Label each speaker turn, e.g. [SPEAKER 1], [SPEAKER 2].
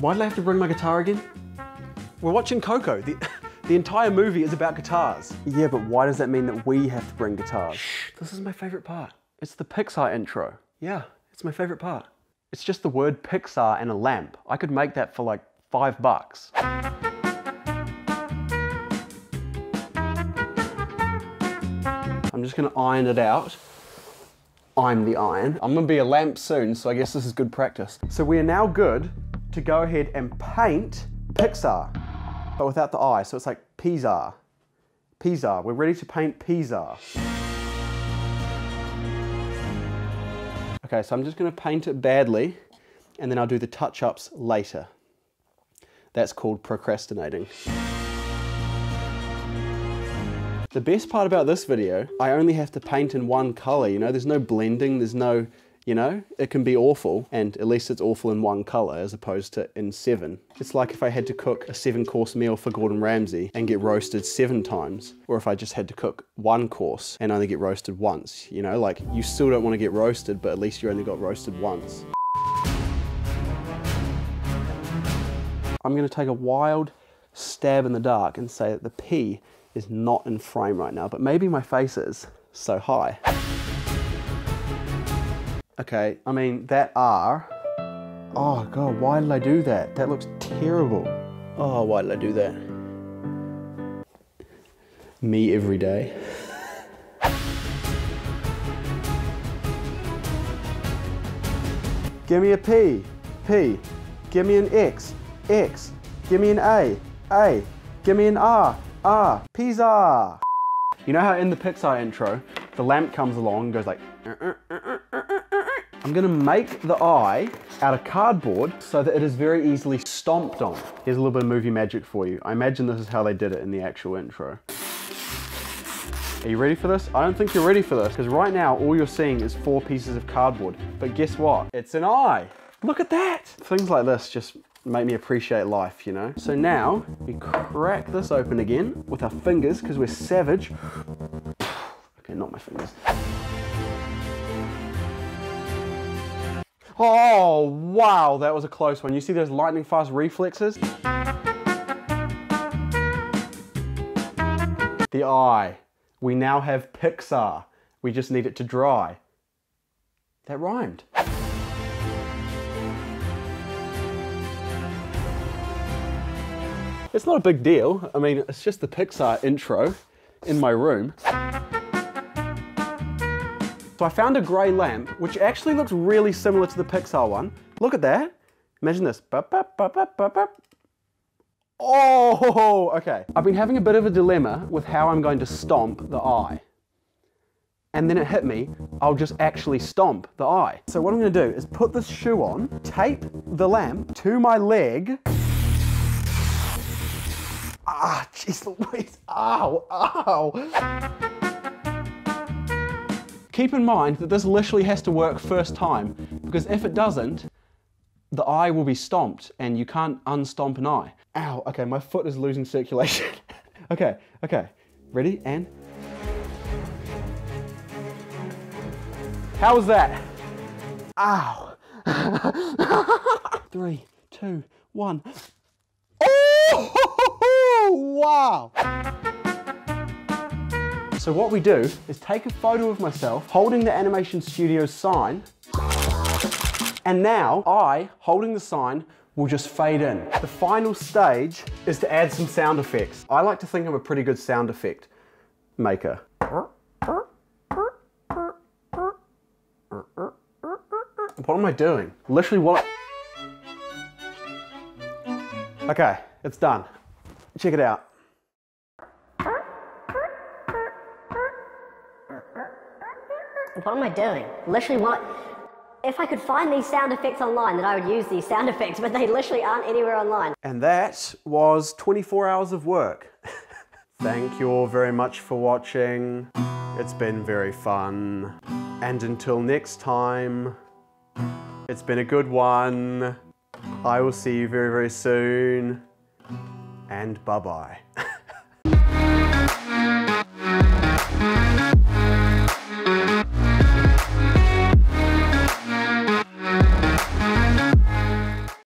[SPEAKER 1] Why did I have to bring my guitar again? We're watching Coco. The, the entire movie is about guitars. Yeah, but why does that mean that we have to bring guitars? Shh, this is my favorite part. It's the Pixar intro. Yeah, it's my favorite part. It's just the word Pixar and a lamp. I could make that for like five bucks. I'm just gonna iron it out. I'm the iron. I'm gonna be a lamp soon, so I guess this is good practice. So we are now good to go ahead and paint Pixar, but without the I. So it's like Pizar. Pizar. We're ready to paint Pizar. Okay, so I'm just gonna paint it badly, and then I'll do the touch-ups later. That's called procrastinating. The best part about this video, I only have to paint in one color, you know, there's no blending, there's no, you know, it can be awful, and at least it's awful in one color as opposed to in seven. It's like if I had to cook a seven course meal for Gordon Ramsay and get roasted seven times, or if I just had to cook one course and only get roasted once, you know, like you still don't want to get roasted, but at least you only got roasted once. I'm gonna take a wild stab in the dark and say that the P is not in frame right now, but maybe my face is so high. Okay, I mean, that R, oh God, why did I do that? That looks terrible. Oh, why did I do that? Me every day. Give me a P, P. Give me an X, X. Give me an A, A. Give me an R, R. Pizza. You know how in the Pixar intro, the lamp comes along and goes like, uh, uh, uh, I'm gonna make the eye out of cardboard so that it is very easily stomped on. Here's a little bit of movie magic for you. I imagine this is how they did it in the actual intro. Are you ready for this? I don't think you're ready for this because right now all you're seeing is four pieces of cardboard. But guess what? It's an eye. Look at that. Things like this just make me appreciate life, you know? So now we crack this open again with our fingers because we're savage. Okay, not my fingers. Oh, wow, that was a close one. You see those lightning fast reflexes? The eye. We now have Pixar. We just need it to dry. That rhymed. It's not a big deal. I mean, it's just the Pixar intro in my room. So I found a grey lamp, which actually looks really similar to the Pixar one. Look at that. Imagine this. Oh, okay. I've been having a bit of a dilemma with how I'm going to stomp the eye. And then it hit me, I'll just actually stomp the eye. So what I'm gonna do is put this shoe on, tape the lamp to my leg, Ah, jeez Louise. Ow, ow. Keep in mind that this literally has to work first time, because if it doesn't, the eye will be stomped and you can't unstomp an eye. Ow, okay, my foot is losing circulation. okay, okay, ready, and... How was that? Ow. Three, two, one. Oh, wow. So what we do is take a photo of myself holding the Animation Studios sign and now I, holding the sign, will just fade in. The final stage is to add some sound effects. I like to think I'm a pretty good sound effect maker. What am I doing? Literally what... Okay, it's done. Check it out.
[SPEAKER 2] What am I doing? Literally what? If I could find these sound effects online, then I would use these sound effects, but they literally aren't anywhere online.
[SPEAKER 1] And that was 24 hours of work. Thank you all very much for watching. It's been very fun. And until next time, it's been a good one. I will see you very, very soon. And bye-bye.